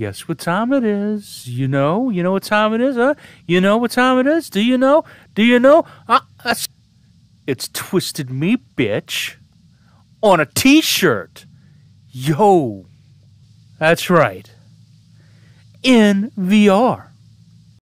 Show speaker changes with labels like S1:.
S1: Guess what time it is? You know? You know what time it is, huh? You know what time it is? Do you know? Do you know? Uh, it's Twisted me, bitch. On a t shirt. Yo. That's right. In VR.